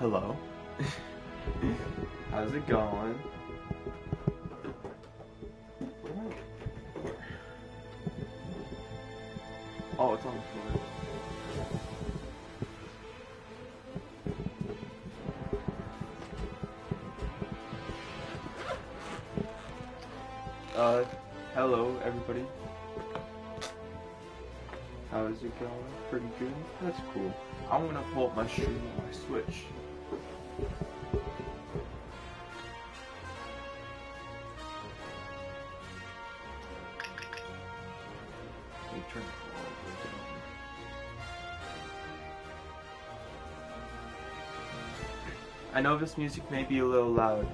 Hello. How's it going? Oh, it's on the floor. Uh, hello everybody. How's it going? Pretty good? That's cool. I'm gonna pull up my stream on my Switch. I know this music may be a little loud.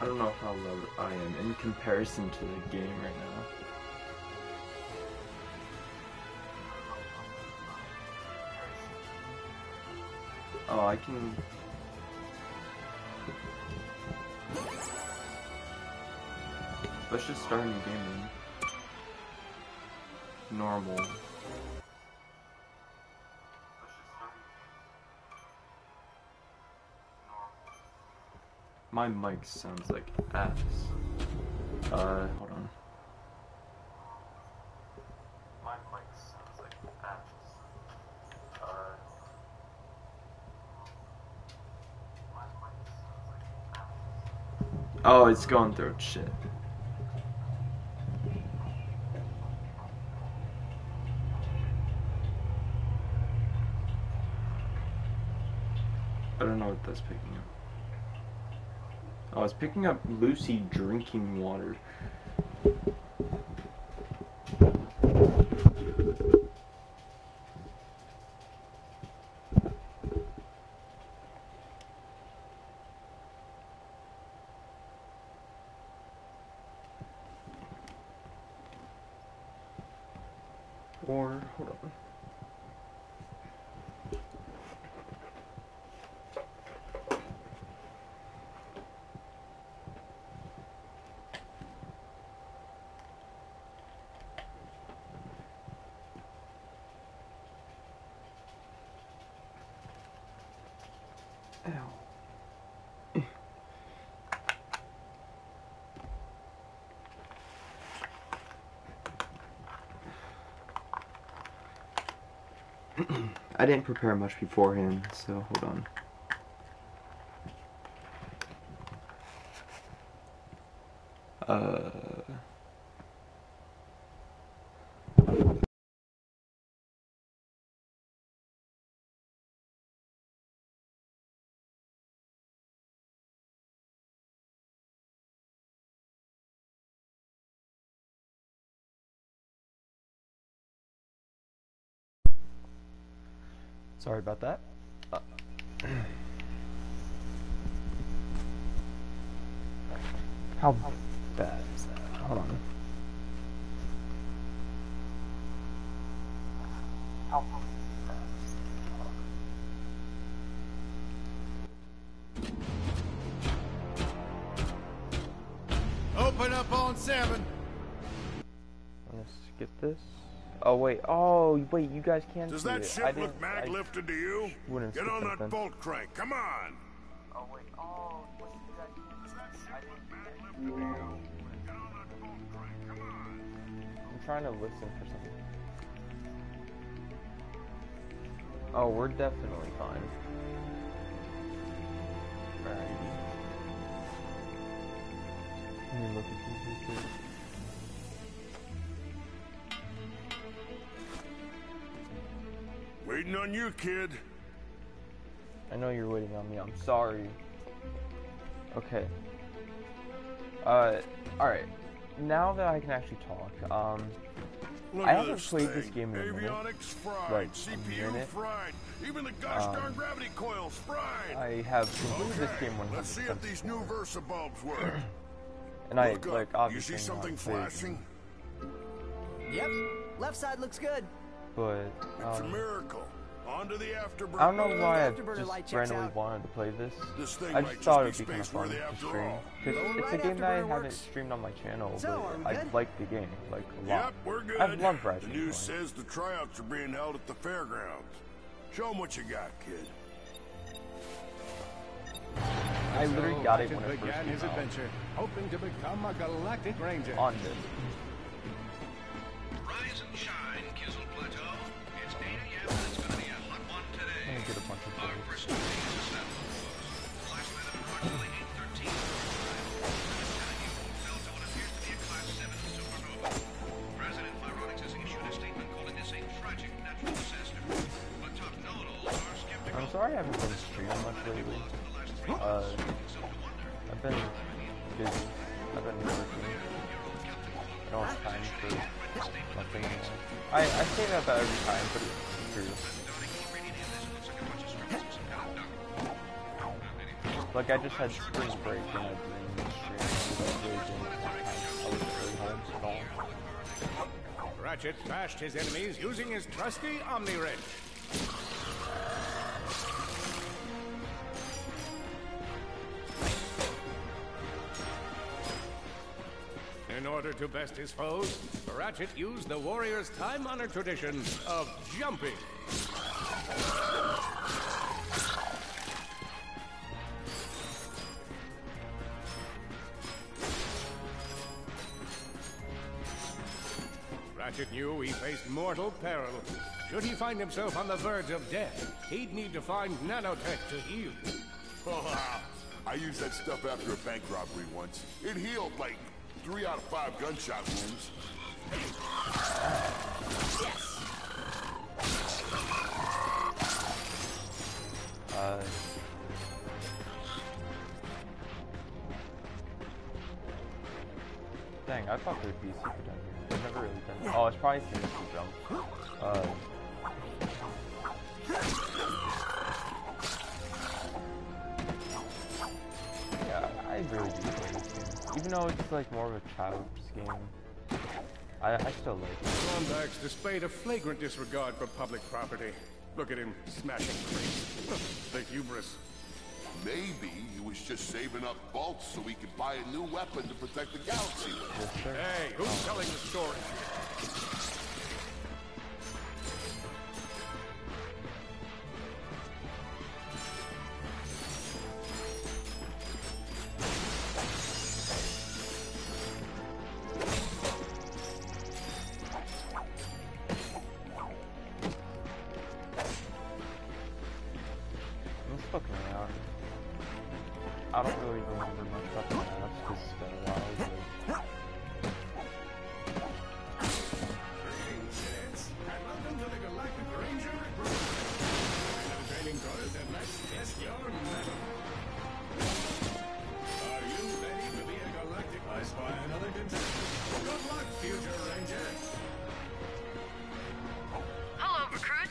I don't know how loud I am in comparison to the game right now. I can. Let's just start a new game then. Normal. My mic sounds like ass. Uh, hold on. My mic sounds like ass. Uh. my mic sounds like ass. Oh, it's going through shit. I don't know what that's picking up. Oh, it's picking up Lucy drinking water. Or, hold on. Ow. I didn't prepare much beforehand, so hold on. Uh. Sorry about that. Uh, how Oh wait. Oh wait. You guys can't Does see that it. ship I look mag I lifted to you? Get on that something. bolt crank. Come on. Oh wait. Oh wait. You guys. Does that I didn't. Mag lifted to you? Get on that bolt crank, come on! I'm trying to listen for something. Oh, we're definitely fine. Alright. Let me look at these real quick. Waiting on you, kid. I know you're waiting on me. I'm sorry. Okay. Uh, alright. Now that I can actually talk, um, Look I haven't this played thing. this game in a minute. Avionics fried. Like, a CPU minute. fried. Even the gosh darn Um, gravity coils fried. I have completed okay, this game 100. let's see if these new Versa bulbs work. And I, Look up. like, you obviously see know how something flashing? Yep. Left side looks good. But, It's a um, miracle. On to the afterburner. I don't know why I just randomly out. wanted to play this. This thing I just thought just it'd be be kind of fun to stream. all. Because Low it's a game that I afterburner haven't works. streamed on my channel, So, but I like the game, like, a lot. Yep, we're good. I've loved The news and says the tryouts are being held at the fairgrounds. Show 'em what you got, kid. I literally So got it Ratchet when it first began came his out. adventure, hoping to become a galactic ranger. On this. Rise and shine, say that every time, but it's true. Like I just had spring break and I stream. I home at all. Ratchet bashed his enemies using his trusty Omni Wrench. Order to best his foes, Ratchet used the warrior's time-honored tradition of jumping. Ratchet knew he faced mortal peril. Should he find himself on the verge of death, he'd need to find nanotech to heal. I used that stuff after a bank robbery once. It healed like three out of five gunshot wounds. Uh, dang, I thought there'd be a secret down here. I've never really done Oh, it's probably seen this jump. Uh, yeah, I really do. Even though it's like more of a child's game, I, I still like it. Lombax displayed a flagrant disregard for public property. Look at him smashing crates. the hubris. Maybe he was just saving up bolts so he could buy a new weapon to protect the galaxy. Yes. Hey, who's telling the story?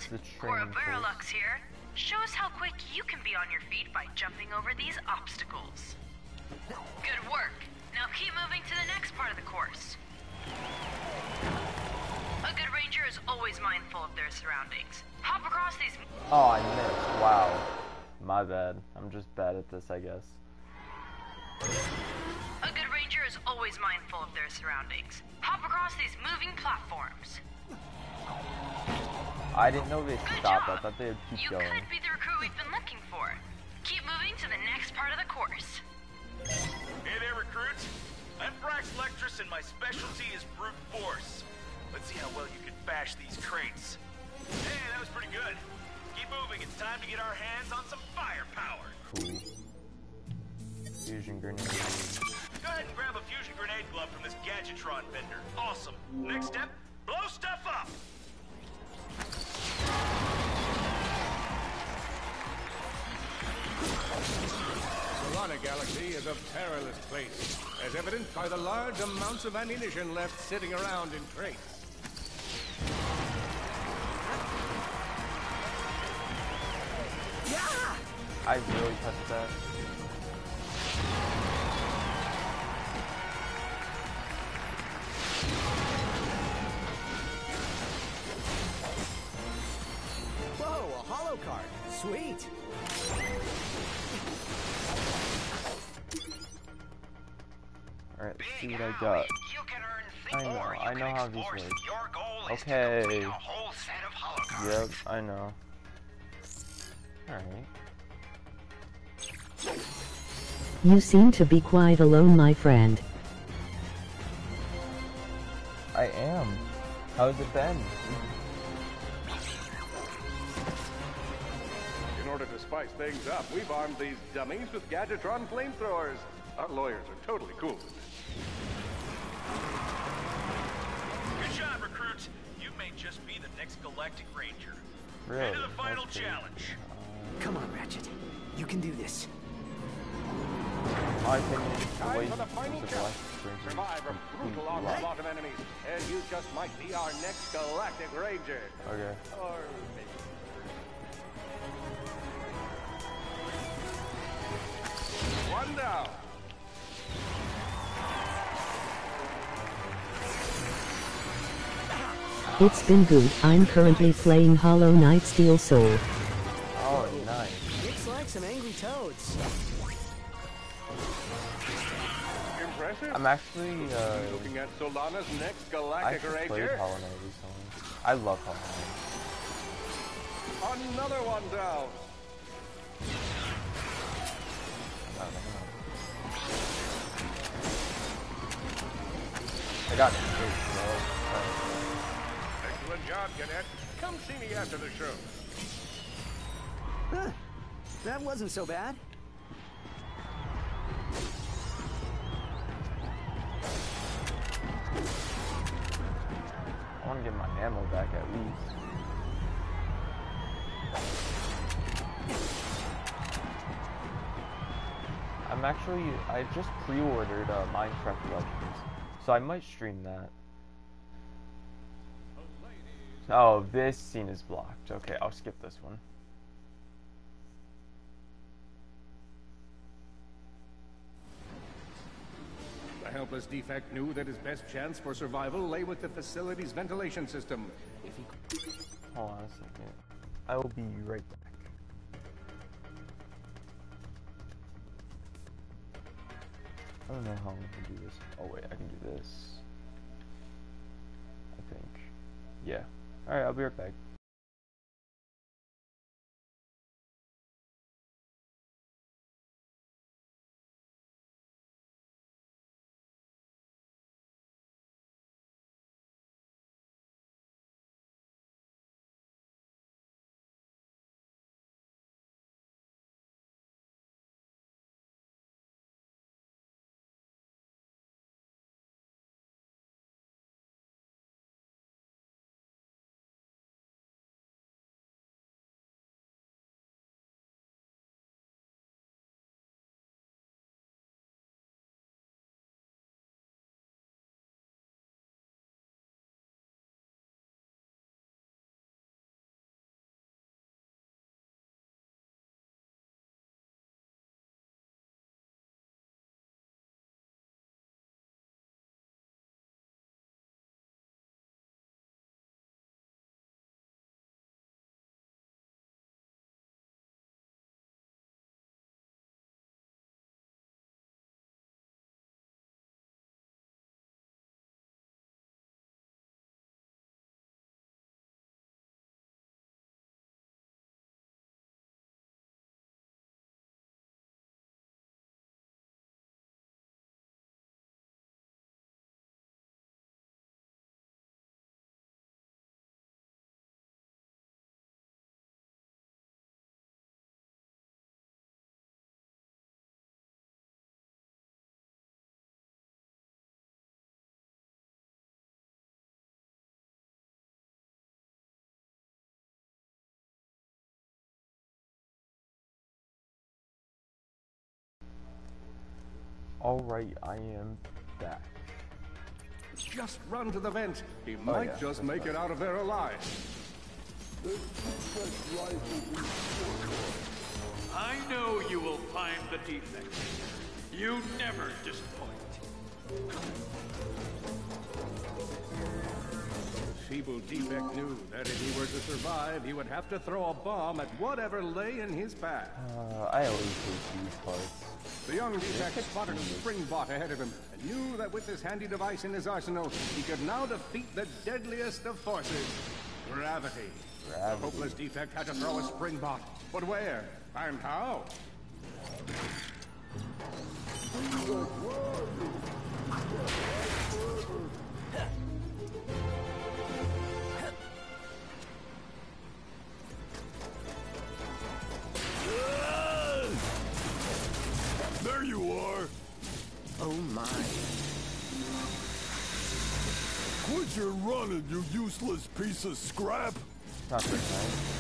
The Cora training. Veralux here. Show us how quick you can be on your feet by jumping over these obstacles. Good work. Now keep moving to the next part of the course. A good ranger is always mindful of their surroundings. Hop across these. oh, I missed. Wow, my bad. I'm just bad at this, I guess. A good ranger is always mindful of their surroundings. Hop across these moving platforms. I didn't know they Good stopped. job. I thought they'd keep you going. could be the recruit we've been looking for. Keep moving to the next part of the course. Hey there, recruits. I'm Brax Lectrus, and my specialty is brute force. Let's see how well you can bash these crates. Hey, that was pretty good. Keep moving. It's time to get our hands on some firepower. Cool. Fusion grenade. Go ahead and grab a fusion grenade glove from this Gadgetron vendor. Awesome. Next step, blow stuff up. Solana Galaxy is a perilous place, as evidenced by the large amounts of ammunition left sitting around in crates. I really touched that. Whoa, a Sweet. Alright, let's see what I got. You can earn I know, you I know how these explore. work. Your goal is to Okay. a whole set of. Yep, I know. Alright. You seem to be quite alone, my friend. I am. How's it been? Spice things up, we've armed these dummies with Gadgetron flamethrowers. Our lawyers are totally cool with this. Good job, recruits. You may just be the next Galactic Ranger. Really? Into the final That's pretty- challenge. Uh, Come on, Ratchet. You can do this. In my opinion, the Time for the final challenge. Galactic Survive a brutal completely onslaught of enemies, and you just might be our next Galactic Ranger. Okay. Or maybe. One down. It's been good. I'm currently playing Hollow Knight Steel Soul. Oh, nice. Looks like some angry toads. Impressive. I'm actually, uh, Looking at Solana's next I Galactic actually played Ranger. Hollow Knight recently. I love Hollow Knight. Another one down. I got it. Wait, Excellent job, Cadet. Come see me after the show. Huh. That wasn't so bad. I want to get my ammo back at least. I'm actually, I just pre-ordered uh, Minecraft Legends, so I might stream that. Oh, this scene is blocked. Okay, I'll skip this one. The helpless defect knew that his best chance for survival lay with the facility's ventilation system. If he Hold on a second. I will be right back. Don't know how I can do this. Oh wait, I can do this. I think. Yeah. Alright, I'll be right back. Alright, I am back. just run to the vent, he Oh, might yeah, just make right. it out of there alive. I know you will find the defect. You never disappoint. Feeble defect knew that if he were to survive, he would have to throw a bomb at whatever lay in his path. Uh, I always hate these parts. The young defect spotted a spring bot ahead of him and knew that with this handy device in his arsenal, he could now defeat the deadliest of forces, gravity. Gravity. The hopeless defect had to throw a spring bot, but where and how? There you are! Oh my. Quit your running, you useless piece of scrap! Not very nice.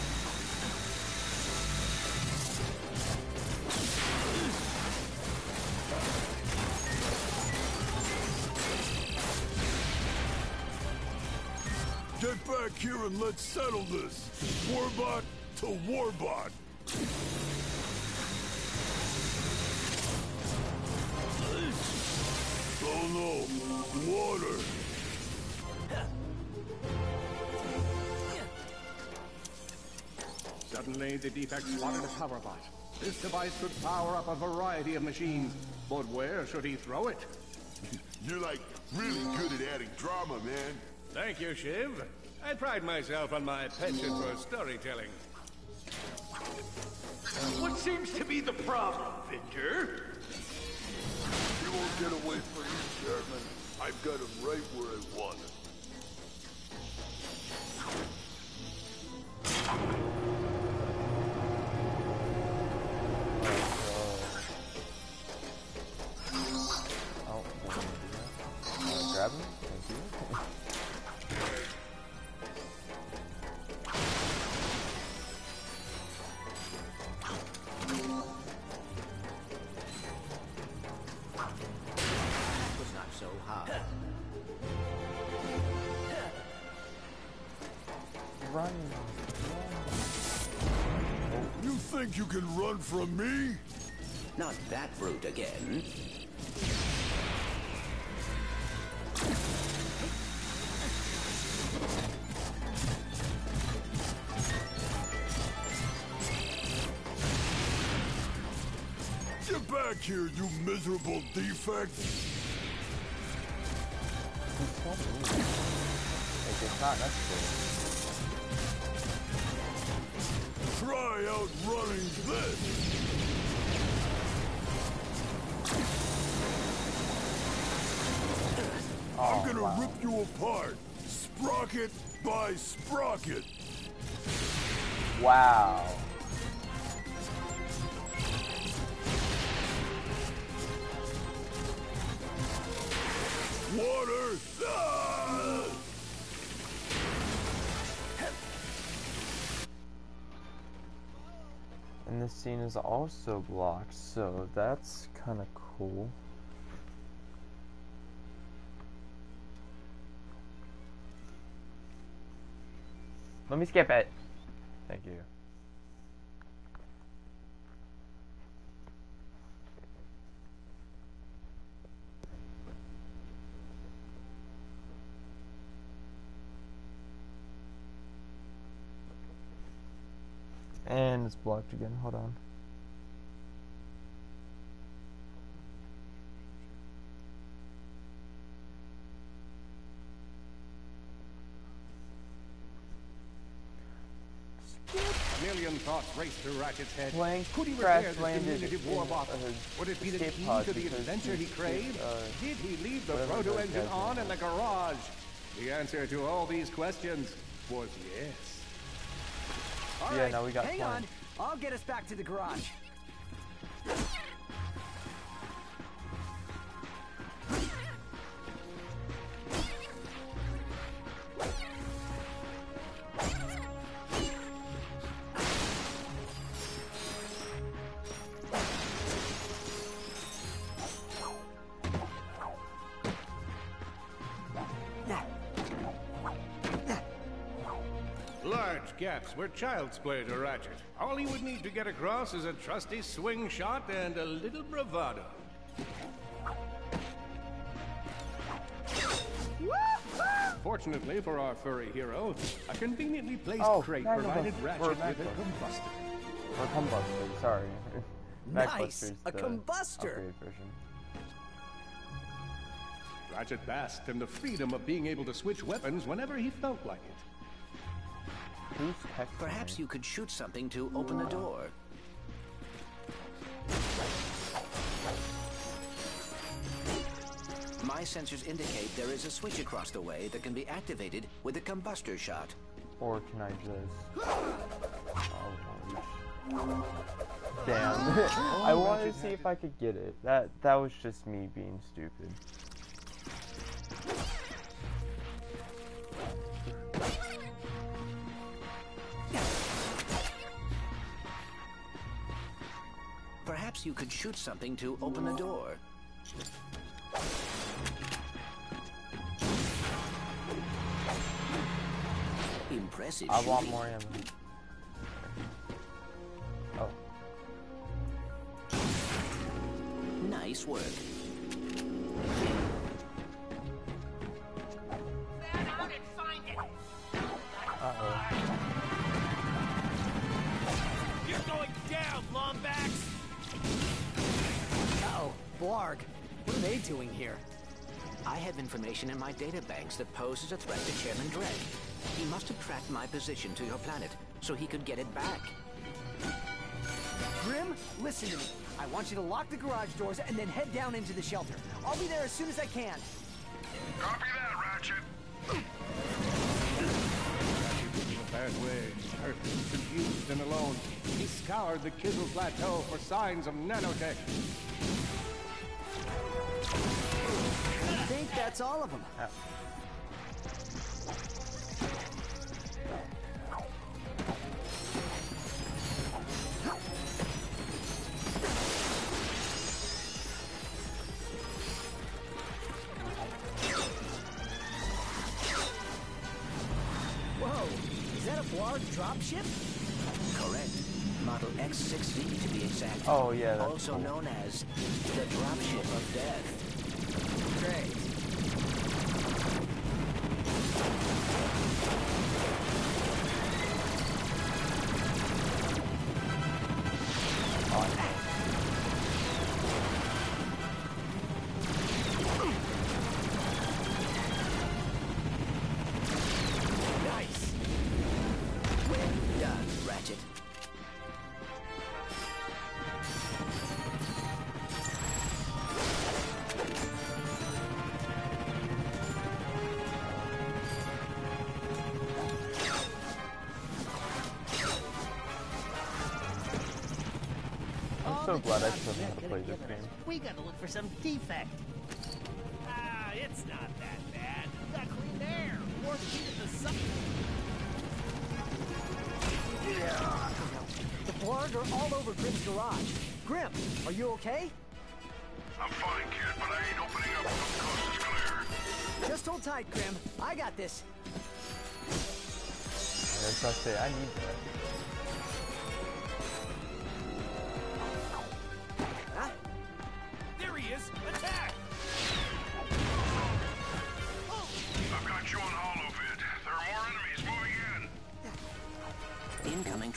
Get back here and let's settle this! Warbot to Warbot! Oh no! Water! Suddenly, the defect spotted a power bot. This device could power up a variety of machines, but where should he throw it? You're like really good at adding drama, man. Thank you, Shiv. I pride myself on my penchant for storytelling. What seems to be the problem, Victor? You won't get away from me, Chairman. I've got him right where I want him. From me? Not that brute again. Get back here, you miserable defect! He's so mean. Like, it's not necessary. Try outrunning this! Oh, I'm gonna wow. rip you apart, sprocket by sprocket. Wow. Scene is also blocked, so that's kind of cool. Let me skip it. Thank you. Blocked again. Hold on. A million thoughts raced through Ratchet's head. Plank Could he crash repair this diminutive in warbot? a Would it be the key to the adventure he craved? uh, Did he leave the proto engine on in the garage? The answer to all these questions was yes. All Yeah, right, now we got hang on. I'll get us back to the garage. Were child's play to Ratchet. All he would need to get across is a trusty swing shot and a little bravado. Fortunately for our furry hero, a conveniently placed Oh, crate Magnum provided Bus- Ratchet or with a Magnum. combustor. Or combustor, sorry. Nice, Mac a the combustor. Ratchet basked in the freedom of being able to switch weapons whenever he felt like it. Who's texting Perhaps me? you could shoot something to open the door. My sensors indicate there is a switch across the way that can be activated with a combustor shot. Or can I just... Oh, Damn. I oh, wanted to see if I could get it. That that was just me being stupid. Perhaps you could shoot something to open the door. Impressive I want more ammo. Oh. Nice work. Information in my databanks that poses a threat to Chairman Drek. He must have tracked my position to your planet so he could get it back. Grim, listen to me. I want you to lock the garage doors and then head down into the shelter. I'll be there as soon as I can. Copy that, Ratchet. Ratchet was in a bad way, hurt, confused, and alone. He scoured the Kyzil Plateau for signs of nanotech. Think that's all of them. Whoa, is that a Blarg dropship? Correct. Model X6D to be exact. Oh, yeah, that's Also cool. known as the dropship of death. Glad I still have to play this game. We gotta look for some defect. Ah, it's not that bad. We got clean air. More heat at the sun. The Blarg are all over Grim's garage. Grim, are you okay? I'm fine, kid, but I ain't opening up until the coast is clear. Just hold tight, Grim. I got this. As I say, I need that.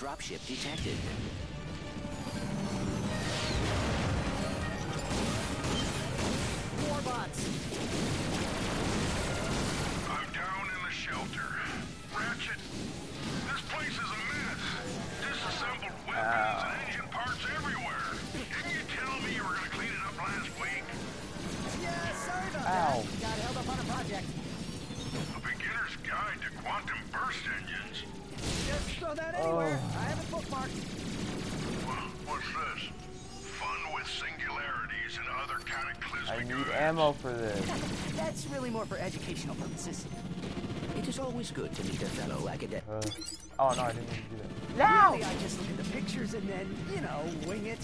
Dropship detected. For educational purposes. It is always good to meet a fellow academic. Uh, oh no, I didn't mean to do that. Really, I just look at the pictures and then, you know, wing it.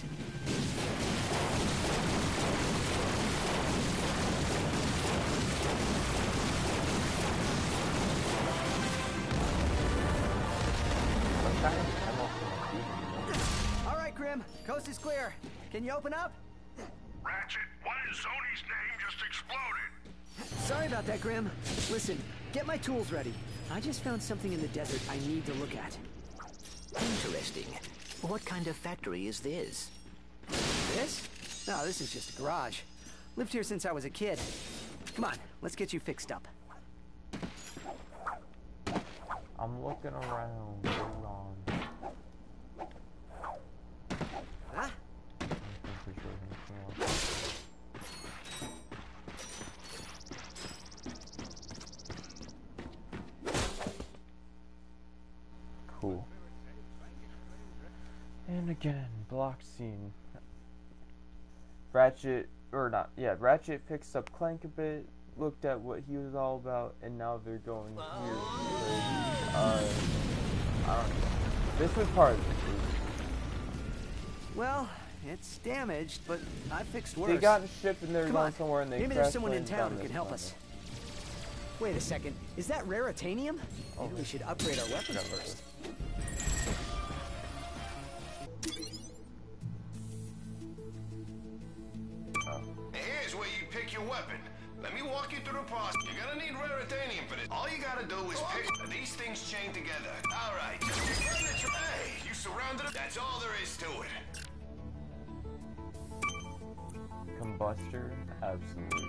What kind of ammo can I use? All right, Grim. Coast is clear. Can you open up? Ratchet, what in Sony's name just exploded? Sorry about that, Grim. Listen, get my tools ready. I just found something in the desert I need to look at. Interesting. What kind of factory is this? This? No, this is just a garage. Lived here since I was a kid. Come on, let's get you fixed up. I'm looking around. Hold on. Huh? I'm pretty sure anything else. Cool. Again, block scene. Ratchet, or not, yeah, Ratchet picks up Clank a bit, looked at what he was all about, and now they're going here. Uh, I don't know. This was part of. Well, it's damaged, but I fixed worse. They got a ship and they're Come going on. somewhere and they Maybe there's someone in town who can help planet. us. Wait a second. Is that raritanium? Maybe we should upgrade our weapons first. Pick your weapon. Let me walk you through the process. You're gonna need raritanium for this. All you gotta do is pick these things chain together. All right. Hey, you surrounded it. That's all there is to it. Combustor? Absolutely.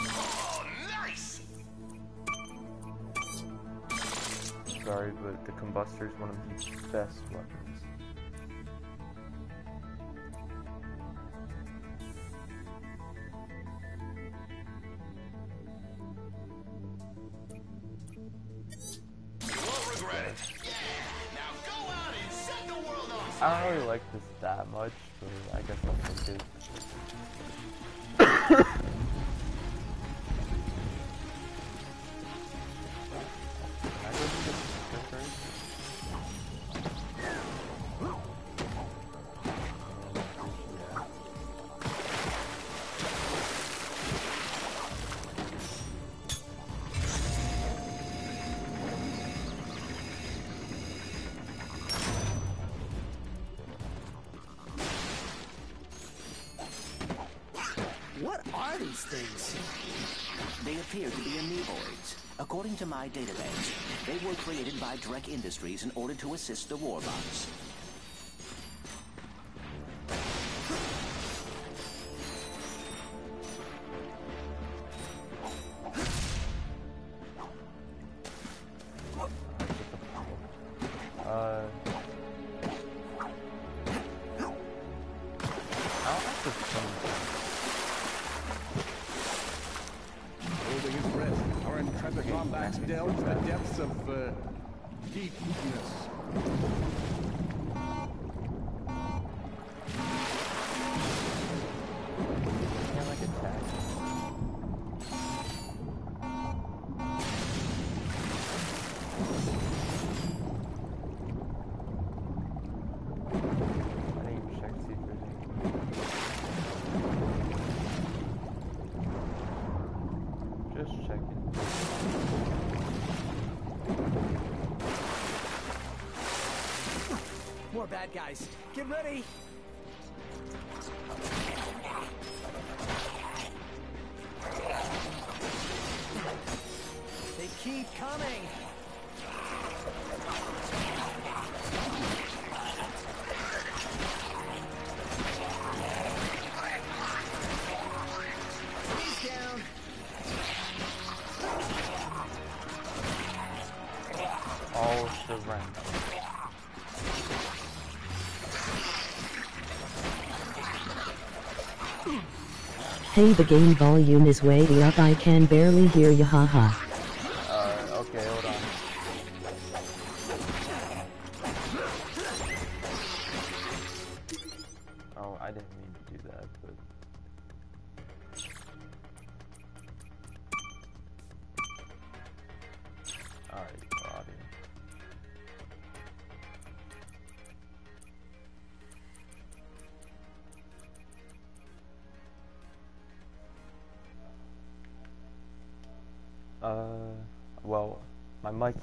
Oh, nice. Sorry, but the combustor is one of the best weapons. I don't really like this that much, but I guess I'll take it. My database, they were created by Drek Industries in order to assist the warbots. Guys. Get ready. Hey the game volume is way up I can barely hear ya haha.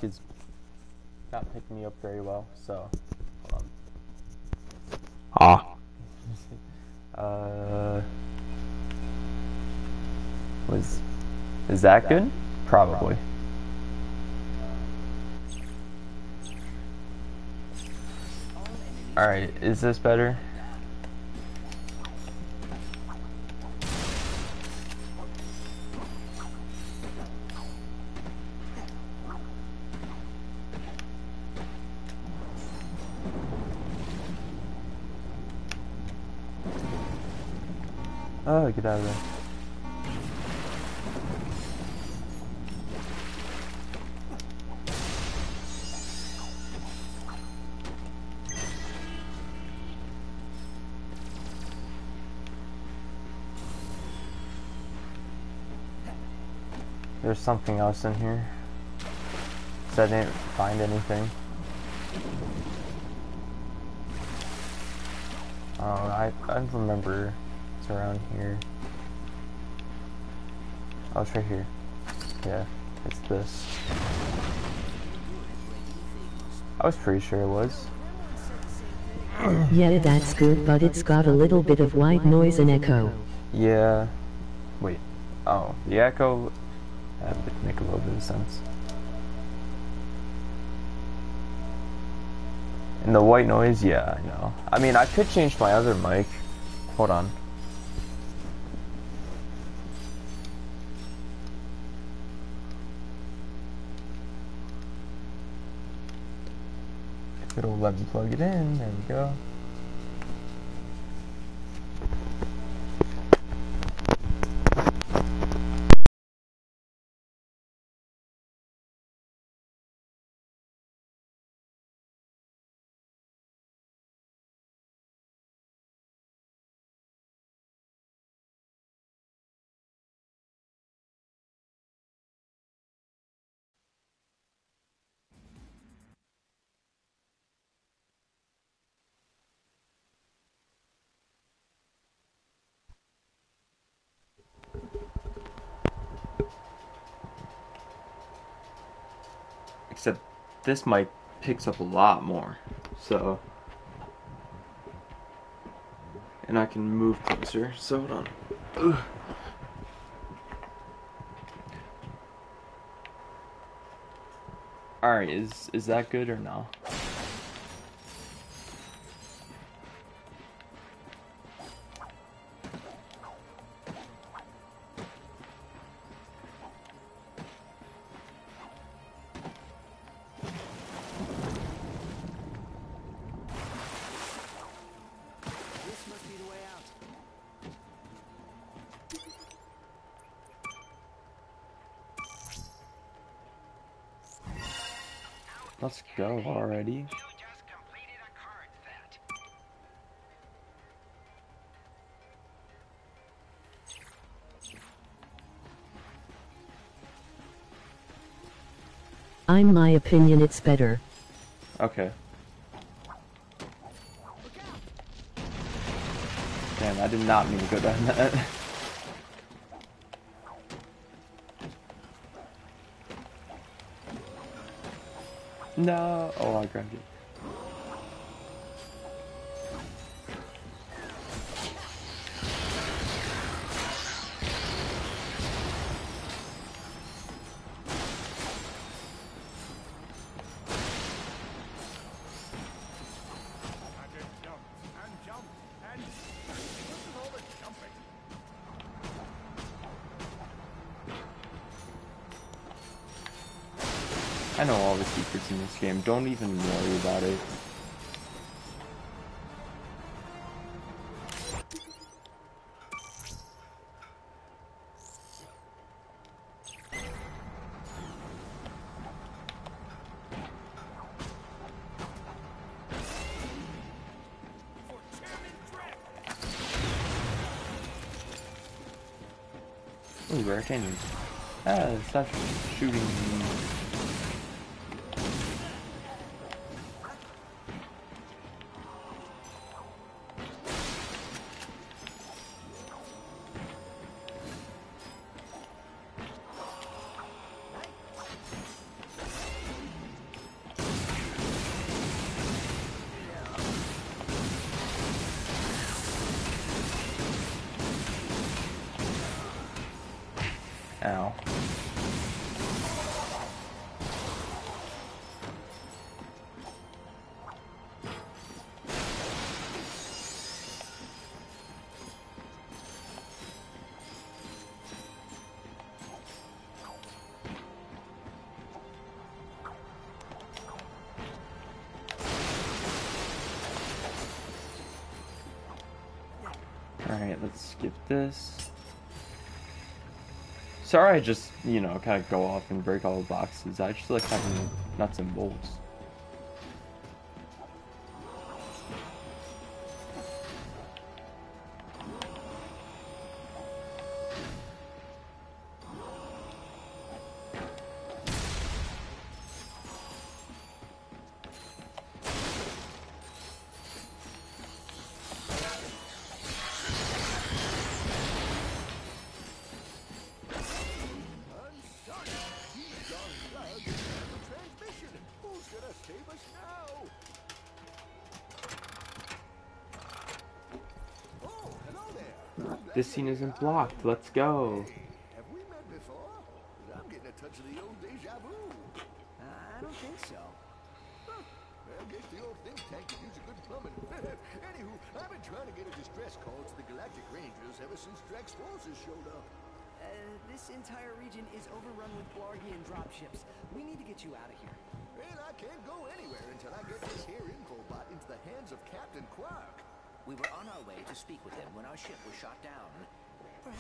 is not picking me up very well, so. Ah. uh. Was. Is that good? Probably. Alright, is this better? Get out of there. There's something else in here. So I didn't find anything. Oh, I, I remember it's around here. Oh, it's right here. Yeah, it's this. I was pretty sure it was. Yeah, that's good, but it's got a little bit of white noise and echo. Yeah. Wait. Oh, the echo. That would make a little bit of sense. And the white noise, yeah, I know. I mean, I could change my other mic. Hold on. It'll let me plug it in. There we go. This mic picks up a lot more. So. And I can move closer. So hold on. Ugh. Alright, is is that good or no? Already. I'm my opinion it's better. Okay. Damn, I did not mean to go down that. No. Oh, I grabbed it. Don't even worry about it. Ooh, rare canyons. Ah, stop shooting Alright, let's skip this. Sorry I just, you know, kind of go off and break all the boxes. I just like having nuts and bolts. This scene isn't blocked. Let's go.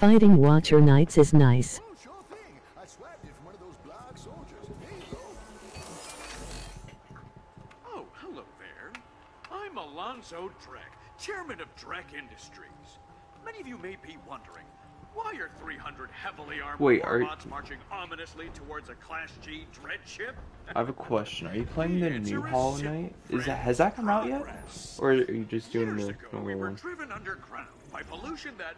Fighting Watcher Knights is nice. Oh. I swapped it from one of those Blarg soldiers. Here you go. Hello there. I'm Alonzo Drek, chairman of Drek Industries. Many of you may be wondering, why are 300 heavily armed Wait, are- robots marching ominously towards a Class G dread ship? I have a question. Are you playing the new Hollow Knight? Is that has that come out yet? Or are you just doing the We normal were one? driven underground by pollution that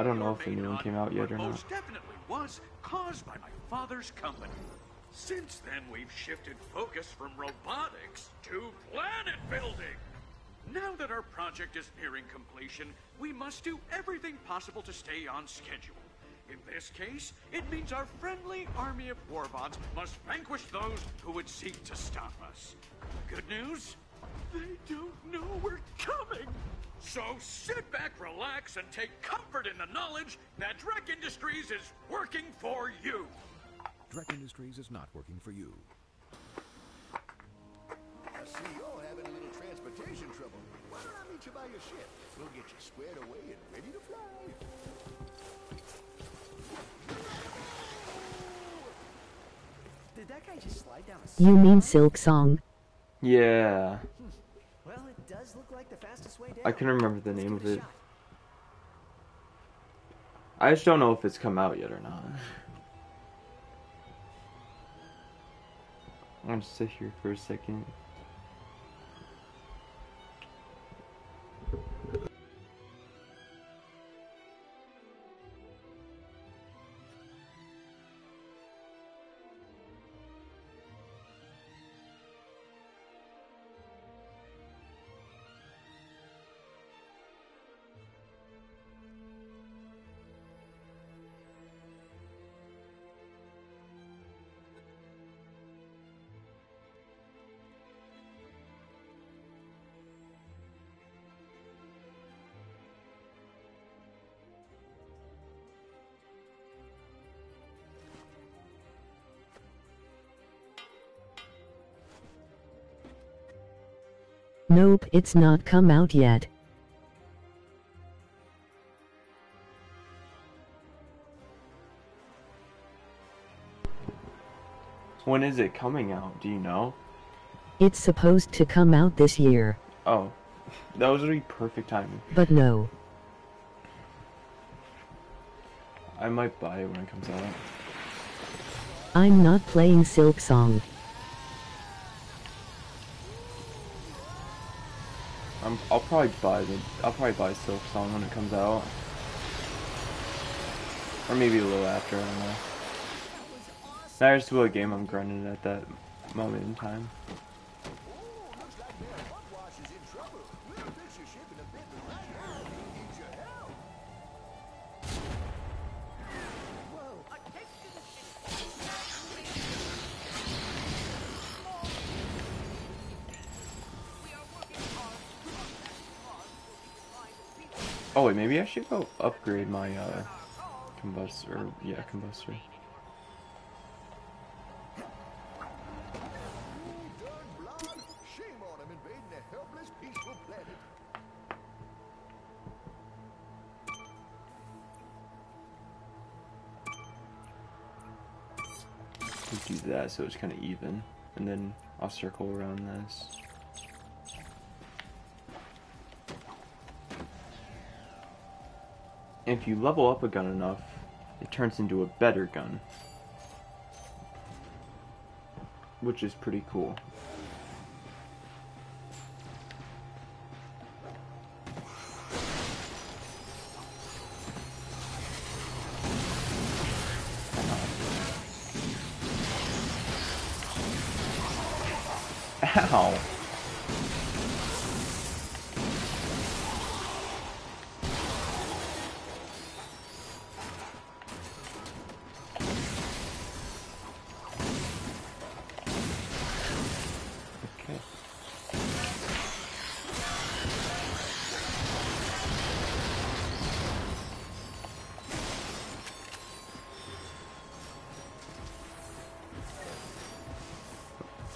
I don't know if the new one came out yet or not. definitely was caused by my father's company. Since then, we've shifted focus from robotics to planet building. Now that our project is nearing completion, we must do everything possible to stay on schedule. In this case, it means our friendly army of warbots must vanquish those who would seek to stop us. Good news? They don't know we're coming! So sit back, relax, and take comfort in the knowledge that Drek Industries is working for you! Drek Industries is not working for you. I see you're having a little transportation trouble. Why don't I meet you by your ship? We'll get you squared away and ready to fly. Did that guy just slide down a You mean Silksong? Yeah. Hmm. Does look like the fastest way down. I can't remember the name of it. I just don't know if it's come out yet or not. I'm gonna sit here for a second. Nope, it's not come out yet. When is it coming out? Do you know? It's supposed to come out this year, Oh, that was really perfect timing. but no. I might buy it when it comes out. I'm not playing Silksong. I'm, I'll probably buy the. I'll probably buy Silk Song when it comes out, or maybe a little after. I don't know. That's just what game I'm grinding at that moment in time. Oh wait, maybe I should go upgrade my uh, combustor. Yeah, combustor. do that so it's kind of even. And then I'll circle around this. If you level up a gun enough, it turns into a better gun. Which is pretty cool.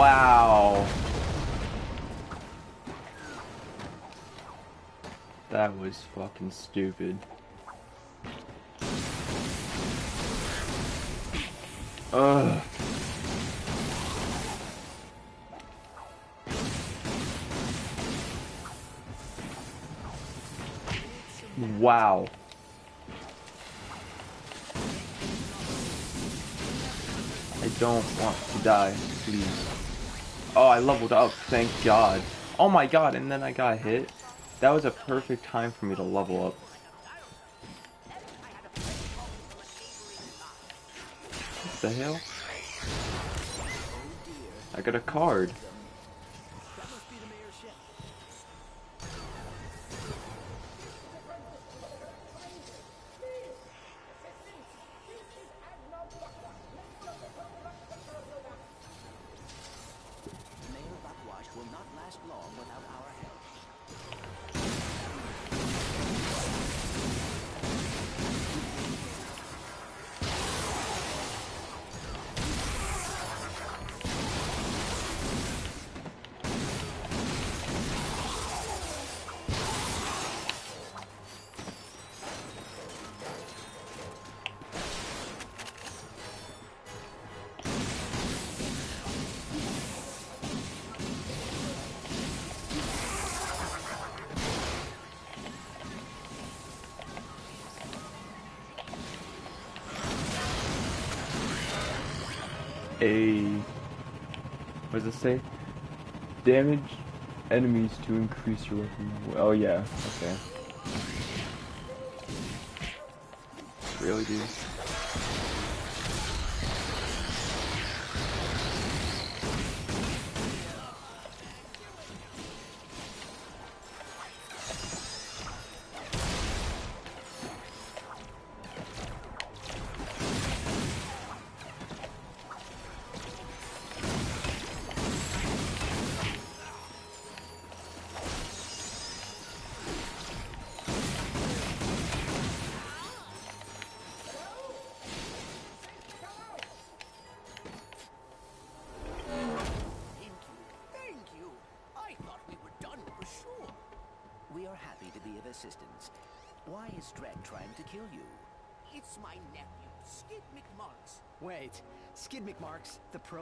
wow. That was fucking stupid. Ugh. Wow. I don't want to die, please. I leveled up, thank God. Oh my god, and then I got hit. That was a perfect time for me to level up. What the hell? I got a card. A what does it say? Damage enemies to increase your weapon. Oh yeah, okay. Really, dude?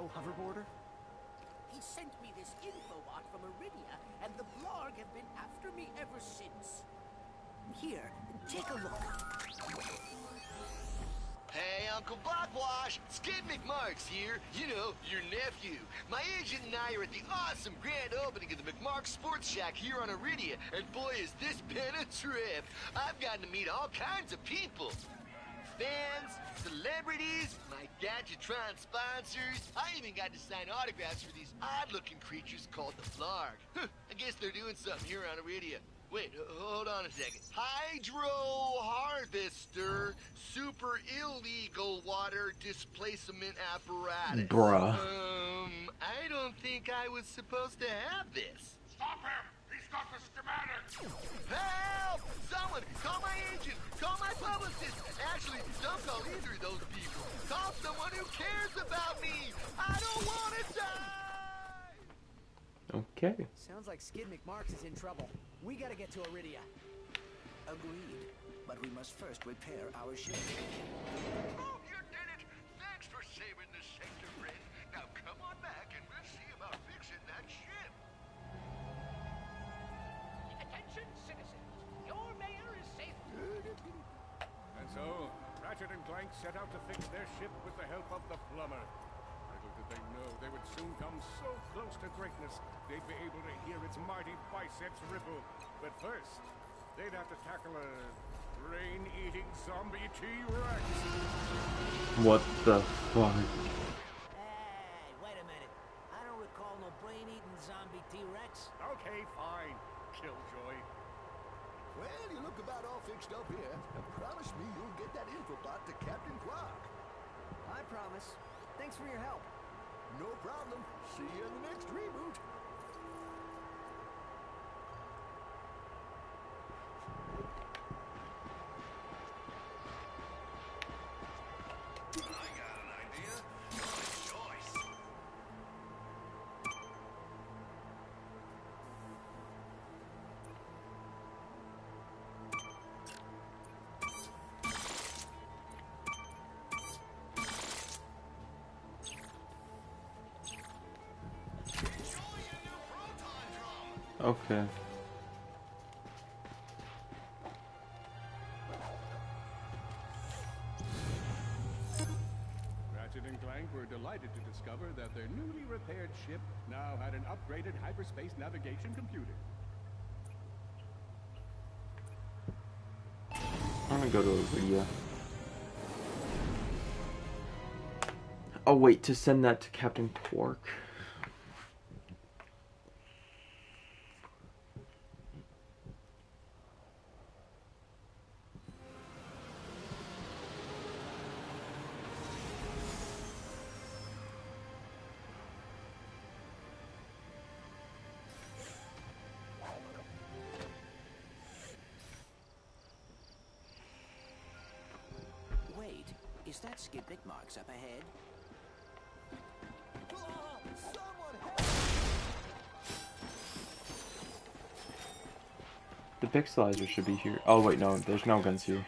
The hoverboarder? He sent me this infobot from Aridia, and the Blarg have been after me ever since. Here, take a look. Hey, Uncle Buckwash, Skid McMarx here. You know, your nephew. My agent and I are at the awesome grand opening of the McMark Sports Shack here on Aridia, and boy, has this been a trip. I've gotten to meet all kinds of people. Fans, celebrities, my Gadgetron sponsors. I even got to sign autographs for these odd-looking creatures called the Blarg. Huh, I guess they're doing something here on Aridia. Wait, hold on a second. Hydro Harvester Super Illegal Water Displacement Apparatus. Bruh. Um, I don't think I was supposed to have this. Stop him! He's got the schematics! Help! Someone, call my agent, call my publicist. Actually, don't call either of those people. Call someone who cares about me. I don't want to die. Okay. Sounds like Skid McMarx is in trouble. We gotta get to Aridia. Agreed. But we must first repair our ship. Oh, you set out to fix their ship with the help of the plumber. Little did they know they would soon come so close to greatness, they'd be able to hear its mighty biceps ripple. But first, they'd have to tackle a brain-eating zombie T-Rex. What the fuck? Hey, wait a minute. I don't recall no brain-eating zombie T-Rex. Okay, fine. Killjoy. Well, you look about all fixed up here. Now promise me you'll get that infobot to Captain Quark. I promise. Thanks for your help. No problem. See you in the next reboot. Okay. Ratchet and Clank were delighted to discover that their newly repaired ship now had an upgraded hyperspace navigation computer. I'm gonna go to a video. Oh wait, to send that to Captain Quark. Pixelizer should be here. Oh wait, no, there's no guns here.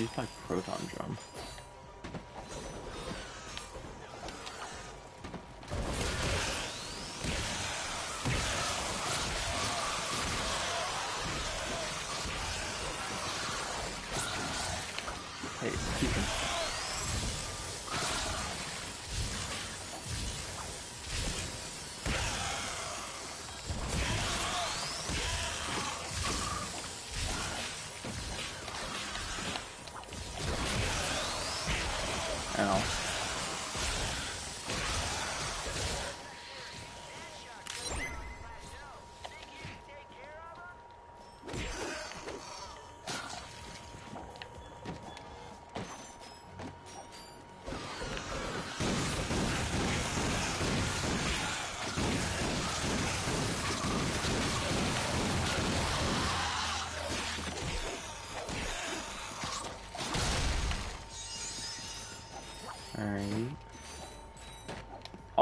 Use my proton drum.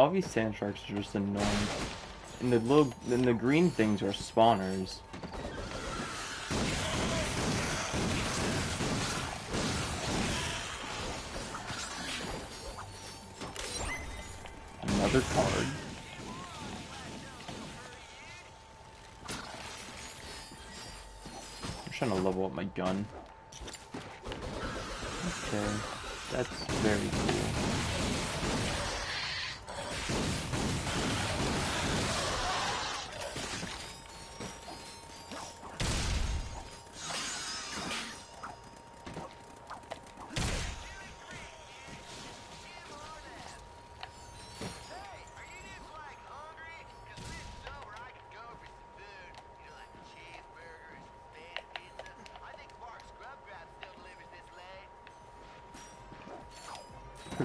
All these sand sharks are just annoying. And the little, and the green things are spawners. Another card. I'm trying to level up my gun.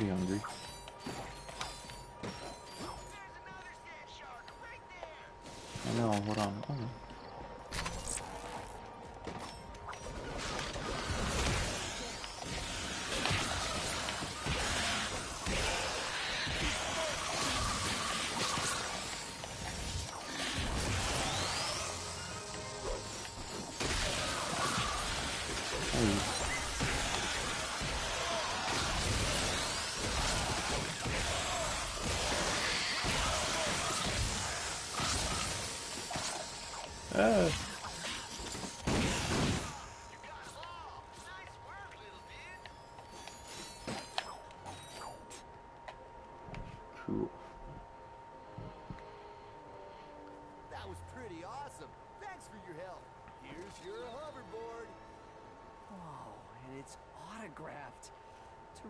Pretty hungry. I know, hold on. hold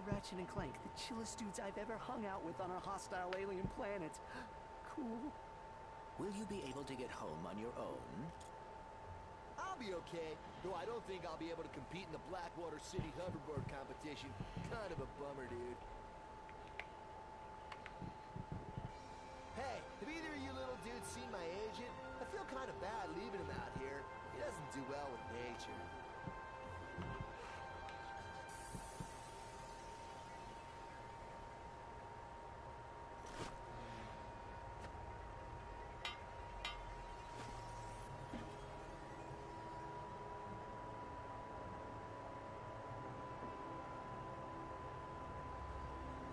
Ratchet and Clank, the chillest dudes I've ever hung out with on a hostile alien planet. Cool. Will you be able to get home on your own? I'll be okay, though I don't think I'll be able to compete in the Blackwater City hoverboard competition. Kind of a bummer, dude. Hey, have either of you little dudes seen my agent? I feel kind of bad leaving him out here. He doesn't do well with nature.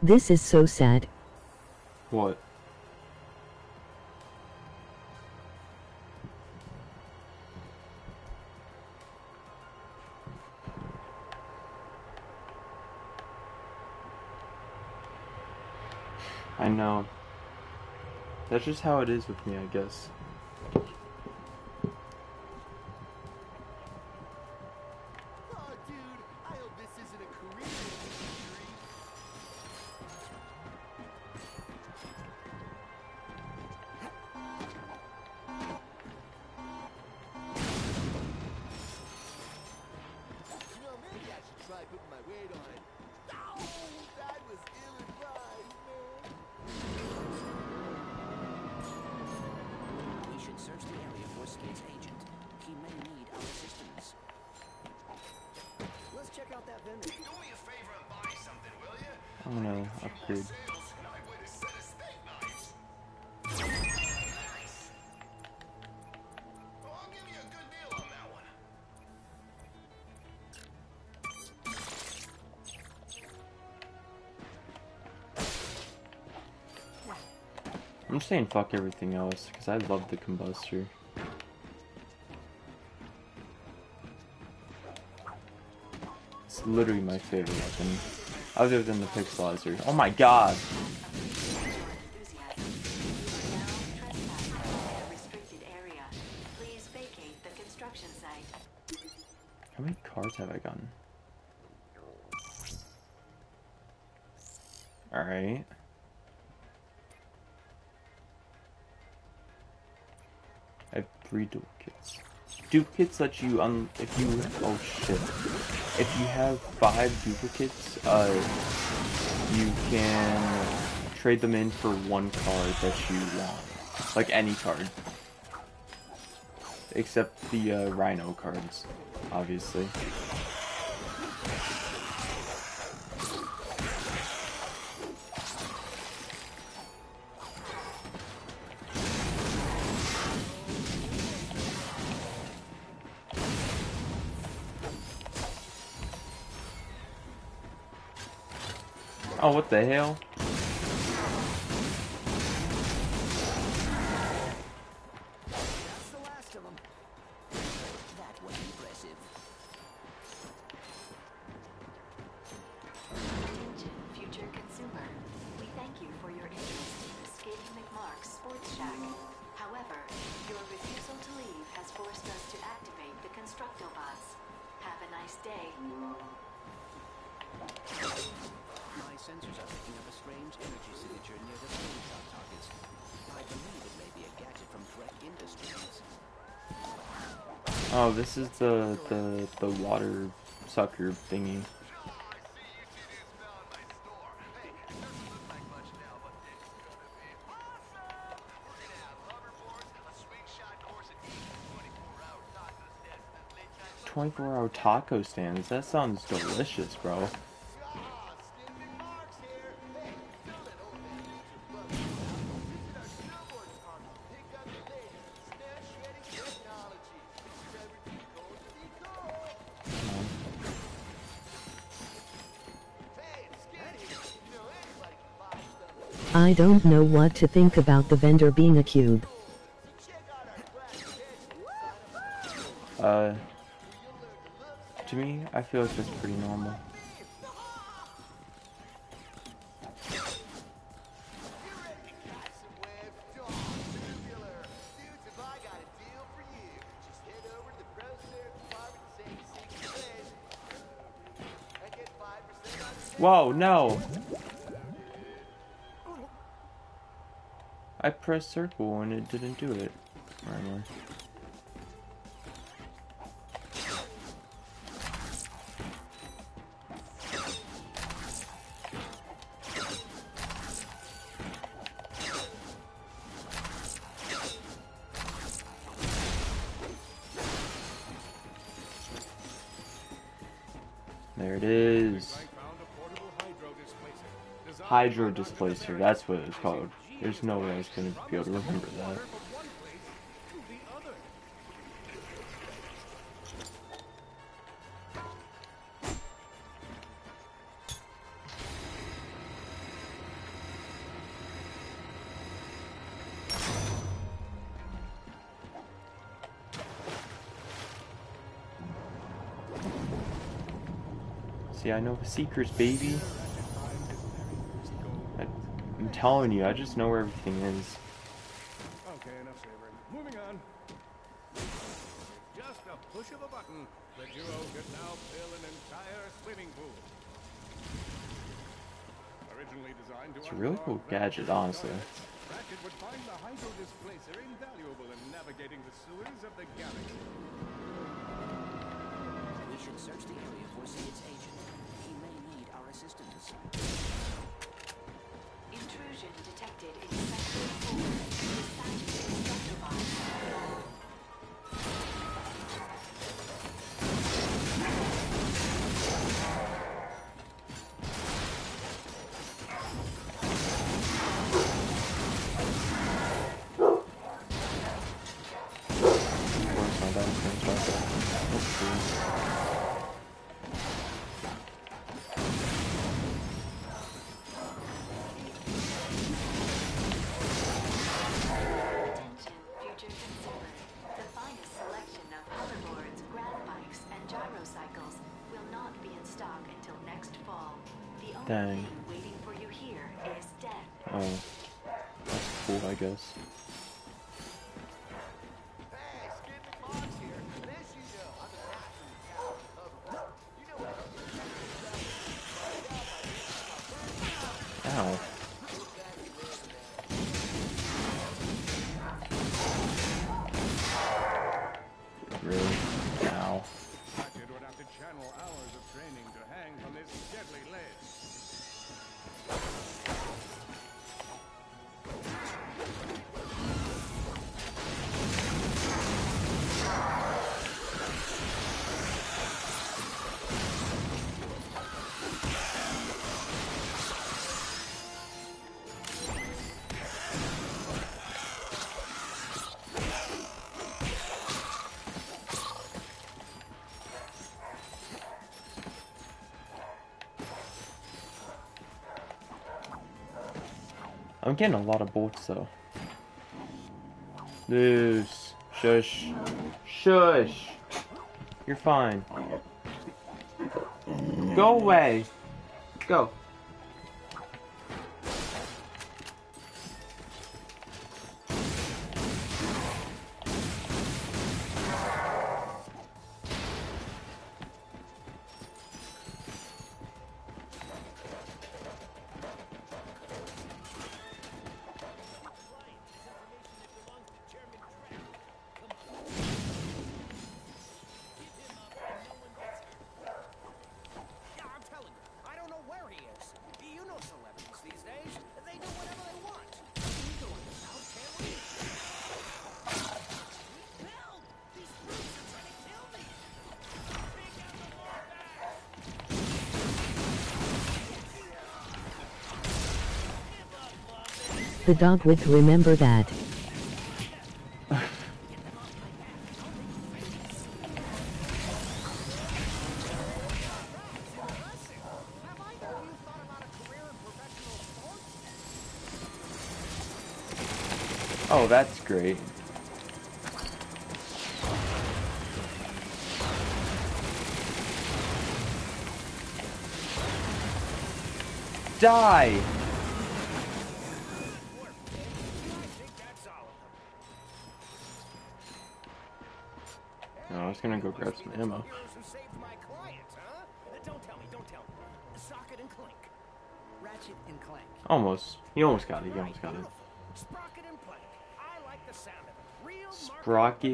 This is so sad. What? I know. That's just how it is with me, I guess. Saying fuck everything else, because I love the combustor. It's literally my favorite weapon. Other than the pixelizer. Oh my god! Duplicates let you un if you oh shit. If you have five duplicates, uh you can trade them in for one card that you want. Like any card. Except the uh, RYNO cards, obviously. Oh, what the hell? This is the the the water sucker thingy. Twenty-four hour taco stands. That sounds delicious, bro. I don't know what to think about the vendor being a cube. Uh, to me, I feel like that's pretty normal. Whoa, no! I pressed circle and it didn't do it. Anyway. There it is. Hydro displacer, that's what it's called. There's no way I was gonna be able to remember that. See, I know the secrets, baby. I, I'm telling you, I just know where everything is. Okay, enough savoring. Moving on. Just a push of a button, the duo can now fill an entire swimming pool. Originally designed to It's a really cool gadget, honestly. Ratchet would find the hydro displacer invaluable in navigating the sewers of the galaxy. We should search the area for Skid's agent. He may need our assistance. Intrusion detected in Dang. thing waiting for you here is death. Oh. That's cool, I guess. I'm getting a lot of bolts though. Loose. Shush. Shush. You're fine. Go away. Go. The dog would remember that. Oh, that's great. Die! Socket and Clink. Ratchet and Clank. Almost. You almost got it. You almost got it. Sprocket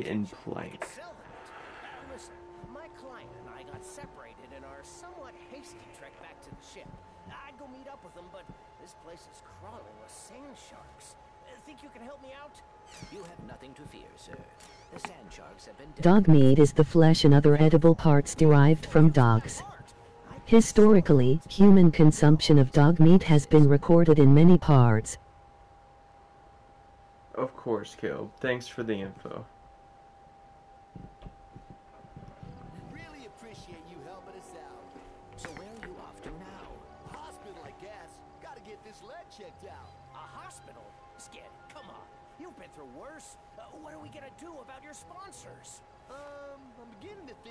and Plank. My client and I got separated in our somewhat hasty trek back to the ship. I'd go meet up with them, but this place is crawling with sand sharks. Think you can help me out? You have nothing to fear, sir. The sand sharks have been Dog meat is the flesh and other edible parts derived from dogs. Historically, human consumption of dog meat has been recorded in many parts. Of course, Caleb. Thanks for the info.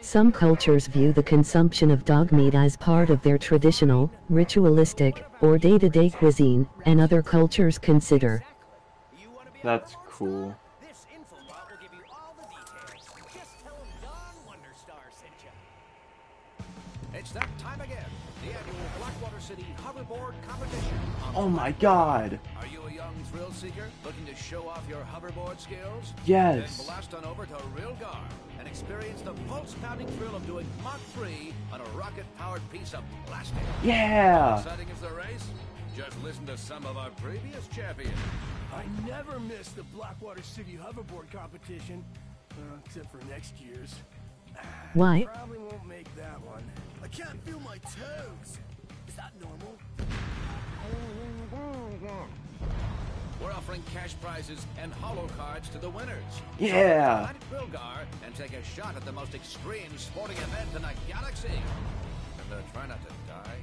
Some cultures view the consumption of dog meat as part of their traditional, ritualistic, or day to day cuisine, and other cultures consider. That's cool. This info bot will give you all the details. Just tell them Don Wonderstar sent you. It's that time again. The annual Blackwater City Hoverboard Competition. on Oh my god! Are you a young thrill seeker looking to show off your hoverboard skills? Yes. Then blast on over to Rilgar and experience the pulse-pounding thrill of doing Mach 3 on a rocket-powered piece of plastic. Yeah. How exciting is the race? Just listen to some of our previous champions. I never miss the Blackwater City hoverboard competition, uh, except for next year's. Why? Probably won't make that one. I can't feel my toes. Is that normal? We're offering cash prizes and holo cards to the winners. Yeah. So come and take a shot at the most extreme sporting event in the galaxy. And uh, try not to die.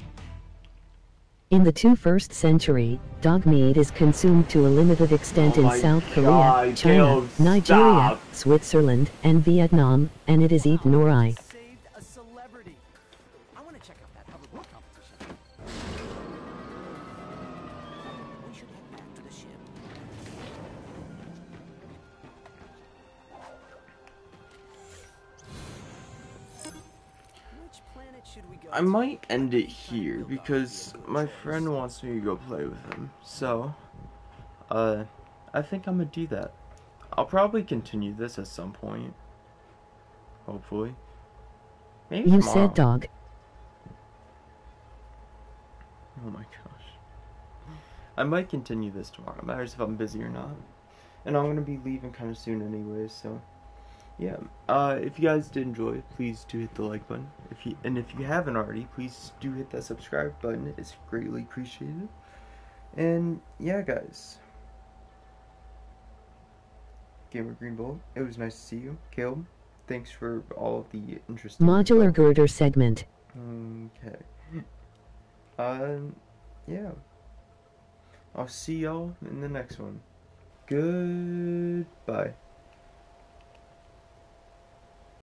In the 21st century, dog meat is consumed to a limited extent Oh in my South Korea, God, China, Nigeria, stop. Switzerland, and Vietnam, and it is eaten or I might end it here because my friend wants me to go play with him. So, uh, I think I'm gonna do that. I'll probably continue this at some point. Hopefully. Maybe You tomorrow. said dog. Oh my gosh. I might continue this tomorrow. It matters if I'm busy or not. And I'm gonna be leaving kind of soon anyway, so yeah. Uh, if you guys did enjoy, please do hit the like button. If you and if you haven't already, please do hit that subscribe button. It's greatly appreciated. And yeah, guys. Gamer Green Bull, it was nice to see you. Caleb, thanks for all of the interesting Modular girder segment. Okay. Um, yeah. I'll see y'all in the next one. Goodbye.